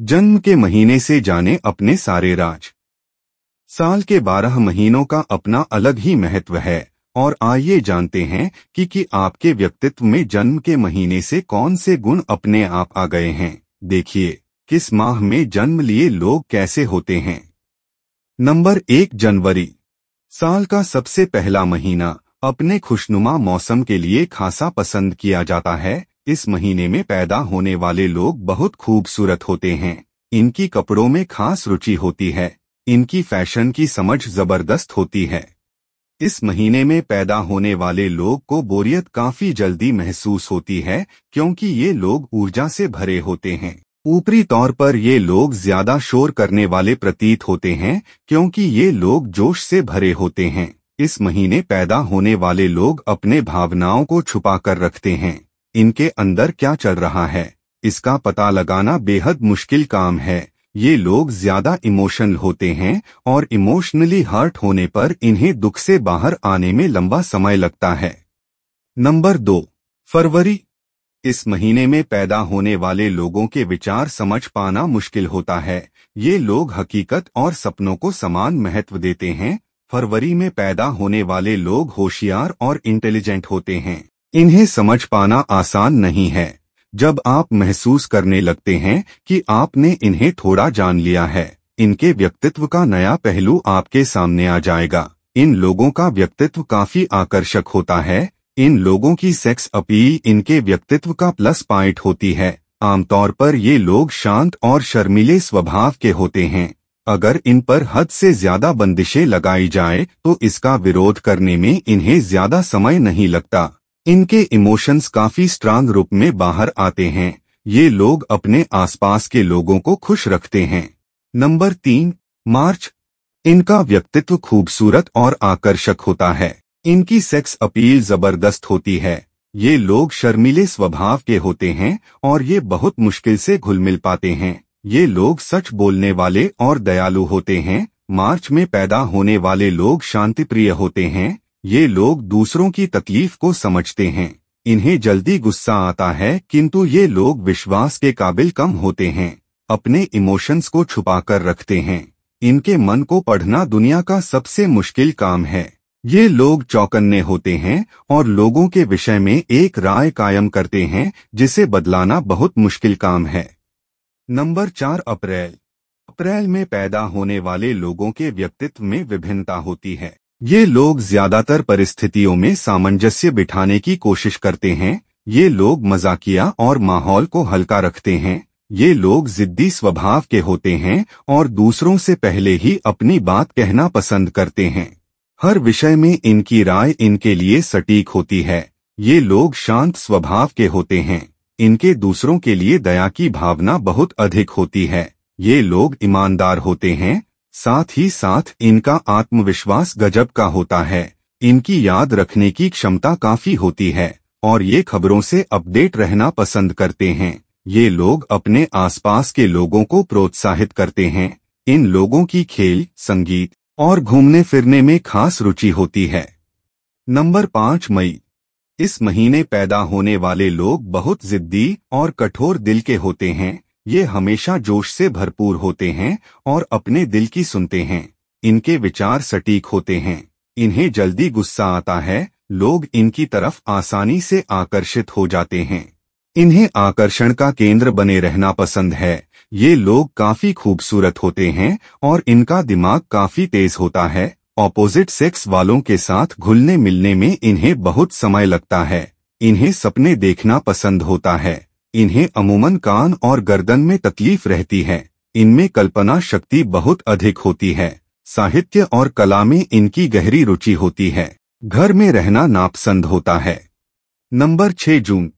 जन्म के महीने से जाने अपने सारे राज। साल के बारह महीनों का अपना अलग ही महत्व है, और आइए जानते हैं कि कि आपके व्यक्तित्व में जन्म के महीने से कौन से गुण अपने आप आ गए हैं। देखिए, किस माह में जन्म लिए लोग कैसे होते हैं। नंबर एक, जनवरी। साल का सबसे पहला महीना अपने खुशनुमा मौसम के लिए खासा पसंद किया जाता है इस महीने में पैदा होने वाले लोग बहुत खूबसूरत होते हैं। इनकी कपड़ों में खास रुचि होती है। इनकी फ़ैशन की समझ ज़बरदस्त होती है। इस महीने में पैदा होने वाले लोग को बोरियत काफ़ी जल्दी महसूस होती है, क्योंकि ये लोग ऊर्जा से भरे होते हैं। ऊपरी तौर पर ये लोग ज़्यादा शोर करने वाले प्रतीत होते हैं, क्योंकि ये लोग जोश से भरे होते हैं। इस महीने पैदा होने वाले लोग अपने भावनाओं को छुपा कर रखते हैं। इनके अंदर क्या चल रहा है? इसका पता लगाना बेहद मुश्किल काम है। ये लोग ज़्यादा इमोशनल होते हैं और इमोशनली हर्ट होने पर इन्हें दुख से बाहर आने में लंबा समय लगता है। नंबर दो, फरवरी। इस महीने में पैदा होने वाले लोगों के विचार समझ पाना मुश्किल होता है। ये लोग हकीकत और सपनों को समान महत्व देते हैं। फरवरी में पैदा होने वाले लोग होशियार और इंटेलिजेंट होते हैं। इन्हें समझ पाना आसान नहीं है। जब आप महसूस करने लगते हैं कि आपने इन्हें थोड़ा जान लिया है, इनके व्यक्तित्व का नया पहलू आपके सामने आ जाएगा। इन लोगों का व्यक्तित्व काफ़ी आकर्षक होता है। इन लोगों की सेक्स अपील इनके व्यक्तित्व का प्लस पॉइंट होती है। आमतौर पर ये लोग शांत और शर्मीले स्वभाव के होते हैं। अगर इन पर हद से ज़्यादा बंदिशें लगाई जाए तो इसका विरोध करने में इन्हें ज़्यादा समय नहीं लगता। इनके इमोशंस काफ़ी स्ट्रांग रूप में बाहर आते हैं। ये लोग अपने आसपास के लोगों को खुश रखते हैं। नंबर तीन, मार्च। इनका व्यक्तित्व खूबसूरत और आकर्षक होता है। इनकी सेक्स अपील ज़बरदस्त होती है। ये लोग शर्मीले स्वभाव के होते हैं और ये बहुत मुश्किल से घुल मिल पाते हैं। ये लोग सच बोलने वाले और दयालु होते हैं। मार्च में पैदा होने वाले लोग शांतिप्रिय होते हैं। ये लोग दूसरों की तकलीफ़ को समझते हैं। इन्हें जल्दी गुस्सा आता है, किंतु ये लोग विश्वास के काबिल कम होते हैं, अपने इमोशंस को छुपा कर रखते हैं। इनके मन को पढ़ना दुनिया का सबसे मुश्किल काम है। ये लोग चौकन्ने होते हैं और लोगों के विषय में एक राय कायम करते हैं, जिसे बदलाना बहुत मुश्किल काम है। नंबर चार, अप्रैल। अप्रैल में पैदा होने वाले लोगों के व्यक्तित्व में विभिन्नता होती है। ये लोग ज़्यादातर परिस्थितियों में सामंजस्य बिठाने की कोशिश करते हैं, ये लोग मजाकिया और माहौल को हल्का रखते हैं, ये लोग जिद्दी स्वभाव के होते हैं और दूसरों से पहले ही अपनी बात कहना पसंद करते हैं। हर विषय में इनकी राय इनके लिए सटीक होती है, ये लोग शांत स्वभाव के होते हैं, इनके दूसरों के लिए दया की भावना बहुत अधिक होती है, ये लोग ईमानदार होते हैं साथ ही साथ इनका आत्मविश्वास गजब का होता है। इनकी याद रखने की क्षमता काफ़ी होती है, और ये खबरों से अपडेट रहना पसंद करते हैं। ये लोग अपने आसपास के लोगों को प्रोत्साहित करते हैं। इन लोगों की खेल, संगीत और घूमने फिरने में खास रुचि होती है। नंबर पाँच मई। इस महीने पैदा होने वाले लोग बहुत जिद्दी और कठोर दिल के होते हैं। ये हमेशा जोश से भरपूर होते हैं और अपने दिल की सुनते हैं। इनके विचार सटीक होते हैं। इन्हें जल्दी गुस्सा आता है। लोग इनकी तरफ़ आसानी से आकर्षित हो जाते हैं। इन्हें आकर्षण का केंद्र बने रहना पसंद है। ये लोग काफ़ी खूबसूरत होते हैं और इनका दिमाग काफ़ी तेज होता है। ऑपोजिट सेक्स वालों के साथ घुलने मिलने में इन्हें बहुत समय लगता है। इन्हें सपने देखना पसंद होता है। इन्हें अमूमन कान और गर्दन में तकलीफ़ रहती है। इनमें कल्पना शक्ति बहुत अधिक होती है। साहित्य और कला में इनकी गहरी रुचि होती है। घर में रहना नापसंद होता है। नंबर छह जून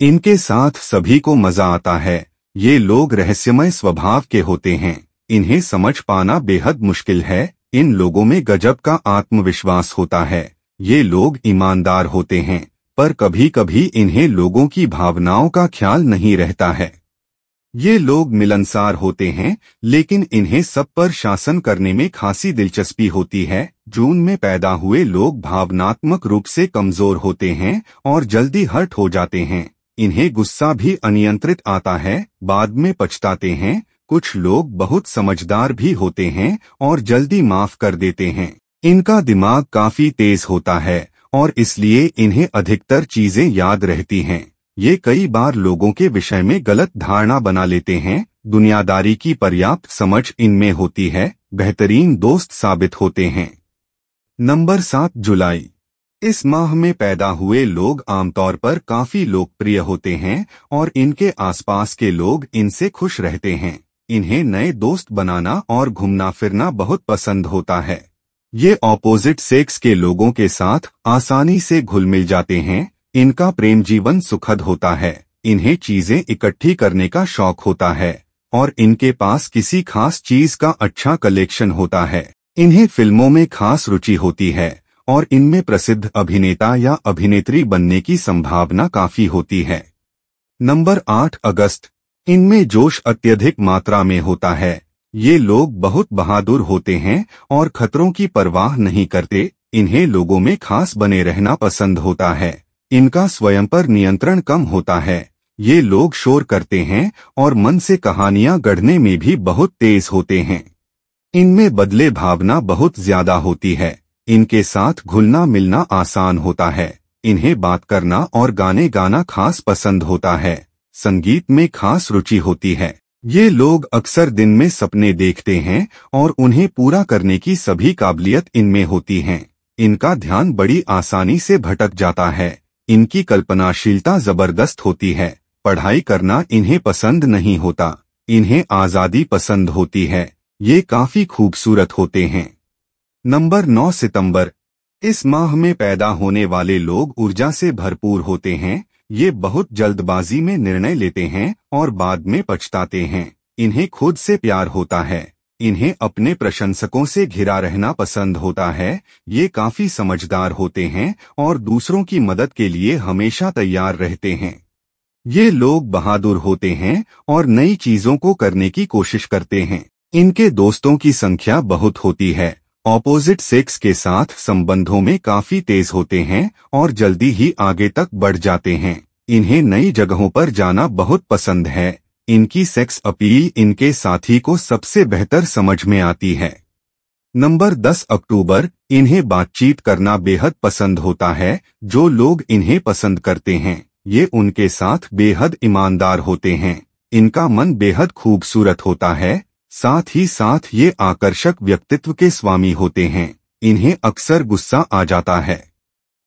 इनके साथ सभी को मज़ा आता है। ये लोग रहस्यमय स्वभाव के होते हैं। इन्हें समझ पाना बेहद मुश्किल है। इन लोगों में गजब का आत्मविश्वास होता है। ये लोग ईमानदार होते हैं। पर कभी कभी इन्हें लोगों की भावनाओं का ख्याल नहीं रहता है। ये लोग मिलनसार होते हैं, लेकिन इन्हें सब पर शासन करने में खासी दिलचस्पी होती है जून में पैदा हुए लोग भावनात्मक रूप से कमज़ोर होते हैं और जल्दी हर्ट हो जाते हैं। इन्हें गुस्सा भी अनियंत्रित आता है, बाद में पछताते हैं, कुछ लोग बहुत समझदार भी होते हैं और जल्दी माफ़ कर देते हैं। इनका दिमाग काफ़ी तेज होता है और इसलिए इन्हें अधिकतर चीज़ें याद रहती हैं। ये कई बार लोगों के विषय में गलत धारणा बना लेते हैं। दुनियादारी की पर्याप्त समझ इनमें होती है। बेहतरीन दोस्त साबित होते हैं। नंबर सात, जुलाई। इस माह में पैदा हुए लोग आमतौर पर काफ़ी लोकप्रिय होते हैं और इनके आसपास के लोग इनसे खुश रहते हैं। इन्हें नए दोस्त बनाना और घूमना फिरना बहुत पसंद होता है। ये ऑपोजिट सेक्स के लोगों के साथ आसानी से घुल मिल जाते हैं, इनका प्रेम जीवन सुखद होता है, इन्हें चीज़ें इकट्ठी करने का शौक होता है, और इनके पास किसी खास चीज़ का अच्छा कलेक्शन होता है। इन्हें फ़िल्मों में खास रुचि होती है, और इनमें प्रसिद्ध अभिनेता या अभिनेत्री बनने की संभावना काफ़ी होती है। नंबर आठ अगस्त। इनमें जोश अत्यधिक मात्रा में होता है ये लोग बहुत बहादुर होते हैं और खतरों की परवाह नहीं करते, इन्हें लोगों में खास बने रहना पसंद होता है, इनका स्वयं पर नियंत्रण कम होता है। ये लोग शोर करते हैं और मन से कहानियाँ गढ़ने में भी बहुत तेज होते हैं। इनमें बदले भावना बहुत ज़्यादा होती है, इनके साथ घुलना मिलना आसान होता है, इन्हें बात करना और गाने गाना खास पसंद होता है, संगीत में खास रुचि होती है। ये लोग अक्सर दिन में सपने देखते हैं और उन्हें पूरा करने की सभी काबिलियत इनमें होती हैं। इनका ध्यान बड़ी आसानी से भटक जाता है। इनकी कल्पनाशीलता ज़बरदस्त होती है। पढ़ाई करना इन्हें पसंद नहीं होता। इन्हें आज़ादी पसंद होती है। ये काफ़ी खूबसूरत होते हैं। नंबर 9 सितंबर। इस माह में पैदा होने वाले लोग ऊर्जा से भरपूर होते हैं। ये बहुत जल्दबाजी में निर्णय लेते हैं और बाद में पछताते हैं। इन्हें खुद से प्यार होता है। इन्हें अपने प्रशंसकों से घिरा रहना पसंद होता है। ये काफ़ी समझदार होते हैं और दूसरों की मदद के लिए हमेशा तैयार रहते हैं। ये लोग बहादुर होते हैं और नई चीज़ों को करने की कोशिश करते हैं। इनके दोस्तों की संख्या बहुत होती है। ऑपोजिट सेक्स के साथ संबंधों में काफ़ी तेज होते हैं और जल्दी ही आगे तक बढ़ जाते हैं। इन्हें नई जगहों पर जाना बहुत पसंद है। इनकी सेक्स अपील इनके साथी को सबसे बेहतर समझ में आती है। नंबर 10 अक्टूबर, इन्हें बातचीत करना बेहद पसंद होता है, जो लोग इन्हें पसंद करते हैं। ये उनके साथ बेहद ईमानदार होते हैं। इनका मन बेहद खूबसूरत होता है। साथ ही साथ ये आकर्षक व्यक्तित्व के स्वामी होते हैं। इन्हें अक्सर गुस्सा आ जाता है।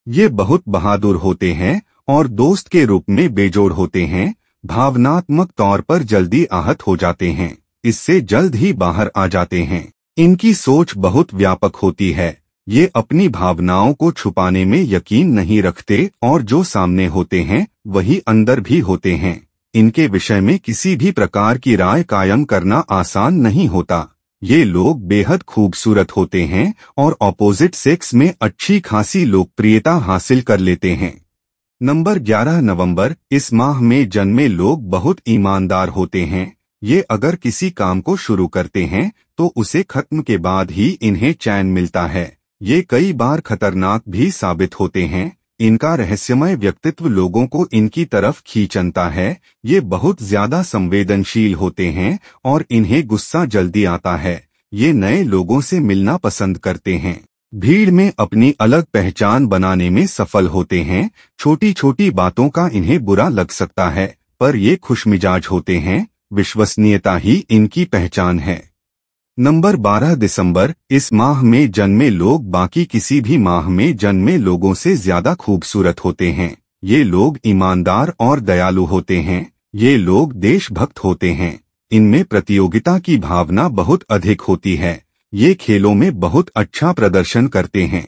ये बहुत बहादुर होते हैं और दोस्त के रूप में बेजोड़ होते हैं। भावनात्मक तौर पर जल्दी आहत हो जाते हैं। इससे जल्द ही बाहर आ जाते हैं। इनकी सोच बहुत व्यापक होती है। ये अपनी भावनाओं को छुपाने में यकीन नहीं रखते और जो सामने होते हैं, वही अंदर भी होते हैं। इनके विषय में किसी भी प्रकार की राय कायम करना आसान नहीं होता। ये लोग बेहद खूबसूरत होते हैं और ऑपोजिट सेक्स में अच्छी खासी लोकप्रियता हासिल कर लेते हैं। नंबर 11 नवंबर, इस माह में जन्मे लोग बहुत ईमानदार होते हैं। ये अगर किसी काम को शुरू करते हैं तो उसे खत्म के बाद ही इन्हें चैन मिलता है। ये कई बार खतरनाक भी साबित होते हैं। इनका रहस्यमय व्यक्तित्व लोगों को इनकी तरफ़ खींचनता है, ये बहुत ज़्यादा संवेदनशील होते हैं और इन्हें गुस्सा जल्दी आता है, ये नए लोगों से मिलना पसंद करते हैं। भीड़ में अपनी अलग पहचान बनाने में सफल होते हैं छोटी छोटी बातों का इन्हें बुरा लग सकता है, पर ये खुशमिजाज होते हैं, विश्वसनीयता ही इनकी पहचान है। नंबर 12 दिसंबर, इस माह में जन्मे लोग बाकी किसी भी माह में जन्मे लोगों से ज़्यादा खूबसूरत होते हैं। ये लोग ईमानदार और दयालु होते हैं। ये लोग देशभक्त होते हैं। इनमें प्रतियोगिता की भावना बहुत अधिक होती है। ये खेलों में बहुत अच्छा प्रदर्शन करते हैं।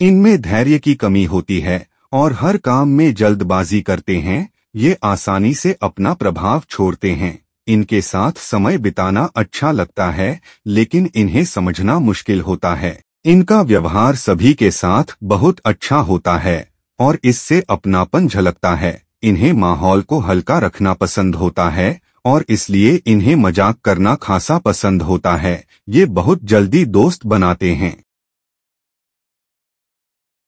इनमें धैर्य की कमी होती है और हर काम में जल्दबाजी करते हैं। ये आसानी से अपना प्रभाव छोड़ते हैं। इनके साथ समय बिताना अच्छा लगता है, लेकिन इन्हें समझना मुश्किल होता है। इनका व्यवहार सभी के साथ बहुत अच्छा होता है, और इससे अपनापन झलकता है। इन्हें माहौल को हल्का रखना पसंद होता है, और इसलिए इन्हें मज़ाक करना खासा पसंद होता है। ये बहुत जल्दी दोस्त बनाते हैं।